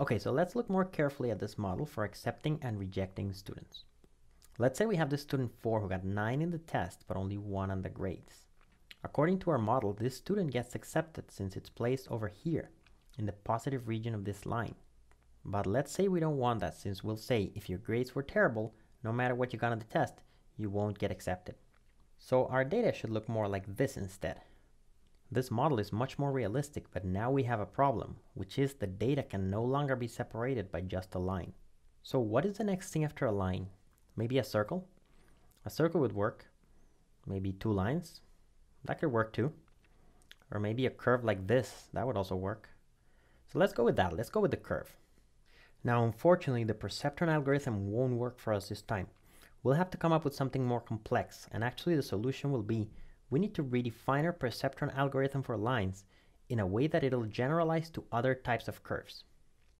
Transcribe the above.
Okay, so let's look more carefully at this model for accepting and rejecting students. Let's say we have this student 4 who got 9 in the test but only 1 on the grades. According to our model, this student gets accepted since it's placed over here in the positive region of this line. But let's say we don't want that since we'll say if your grades were terrible, no matter what you got on the test, you won't get accepted. So our data should look more like this instead. This model is much more realistic, but now we have a problem, which is the data can no longer be separated by just a line. So what is the next thing after a line? Maybe a circle? A circle would work. Maybe two lines? That could work too. Or maybe a curve like this, that would also work. So let's go with that, let's go with the curve. Now unfortunately the perceptron algorithm won't work for us this time. We'll have to come up with something more complex, and actually the solution will be we need to redefine our perceptron algorithm for lines in a way that it'll generalize to other types of curves.